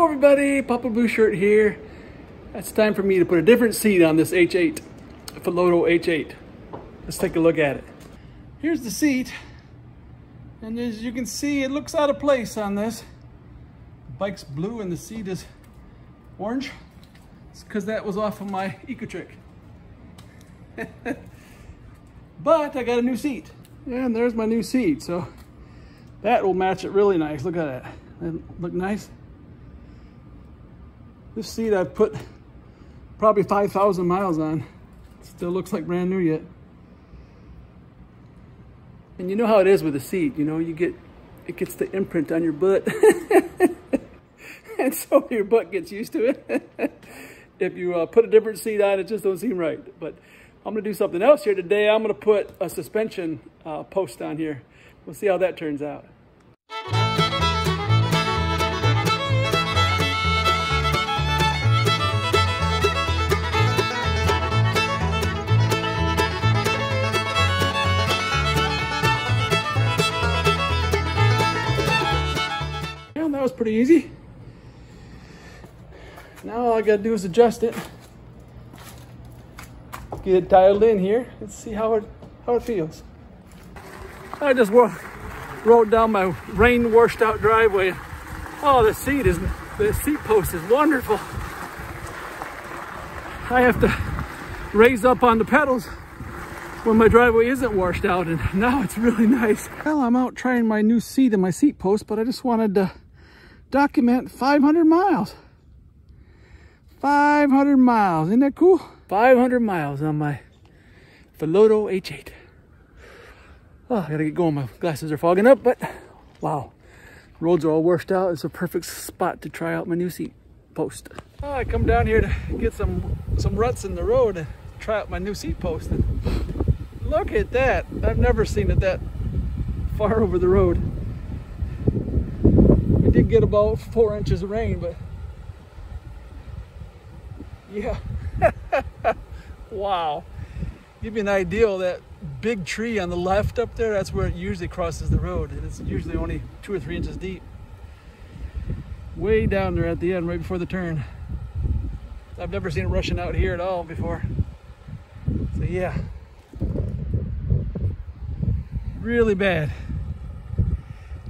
Hello everybody, Papa Blue Shirt here. It's time for me to put a different seat on this H8, Philodo H8. Let's take a look at it. Here's the seat. And as you can see, it looks out of place on this. The bike's blue and the seat is orange. It's because that was off of my Ecotric. but I got a new seat. And there's my new seat. So that will match it really nice. Look at that. That look nice. This seat I've put probably 5,000 miles on. Still looks like brand new yet. And you know how it is with a seat, you know, you get, it gets the imprint on your butt. and so your butt gets used to it. if you uh, put a different seat on, it just don't seem right. But I'm gonna do something else here today. I'm gonna put a suspension uh, post on here. We'll see how that turns out. Pretty easy. Now all I gotta do is adjust it. Get it dialed in here. Let's see how it how it feels. I just rode down my rain washed out driveway. Oh, the seat is the seat post is wonderful. I have to raise up on the pedals when my driveway isn't washed out and now it's really nice. Well, I'm out trying my new seat and my seat post, but I just wanted to document 500 miles. 500 miles, isn't that cool? 500 miles on my Philodo H8. Oh, I gotta get going. My glasses are fogging up, but wow. Roads are all washed out. It's a perfect spot to try out my new seat post. Oh, I come down here to get some some ruts in the road and try out my new seat post. And look at that. I've never seen it that far over the road did get about four inches of rain, but yeah. wow. Give you an idea of that big tree on the left up there, that's where it usually crosses the road. And it's usually only two or three inches deep. Way down there at the end, right before the turn. I've never seen it rushing out here at all before. So yeah. Really bad.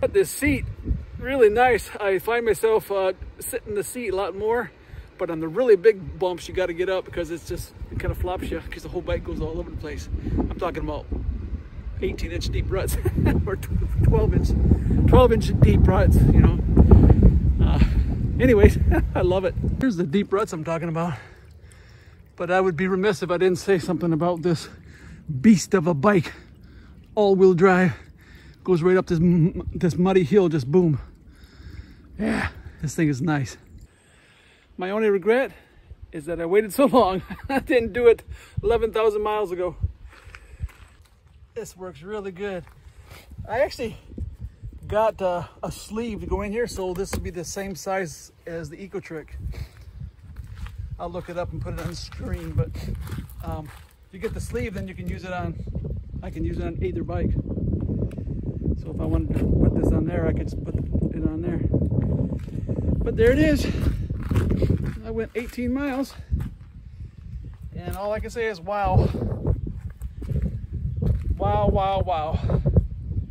But this seat really nice. I find myself uh, sitting in the seat a lot more, but on the really big bumps, you got to get up because it's just, it kind of flops you because the whole bike goes all over the place. I'm talking about 18 inch deep ruts or 12 inch, 12 inch deep ruts, you know. Uh, anyways, I love it. Here's the deep ruts I'm talking about. But I would be remiss if I didn't say something about this beast of a bike, all-wheel drive goes right up this this muddy hill just boom yeah, this thing is nice. My only regret is that I waited so long. I didn't do it 11,000 miles ago. This works really good. I actually got uh, a sleeve to go in here, so this will be the same size as the Ecotric. I'll look it up and put it on the screen, but um, if you get the sleeve, then you can use it on, I can use it on either bike. So if I wanted to put this on there, I could just put it on there. But there it is. I went 18 miles. And all I can say is wow. Wow, wow, wow.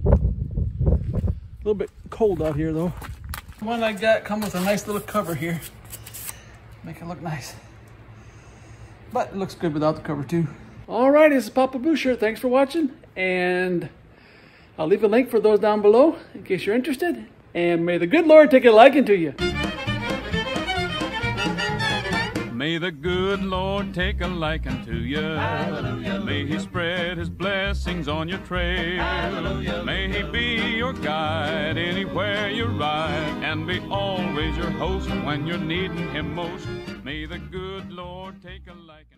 A little bit cold out here though. One I got come with a nice little cover here. Make it look nice. But it looks good without the cover too. All right, this is Papa Blue Shirt. Thanks for watching. And I'll leave a link for those down below in case you're interested. And may the good Lord take a liking to you. The good Lord take a liking to you. Hallelujah. May He spread His blessings on your trail. Hallelujah. May He be your guide anywhere you ride and be always your host when you're needing Him most. May the good Lord take a liking.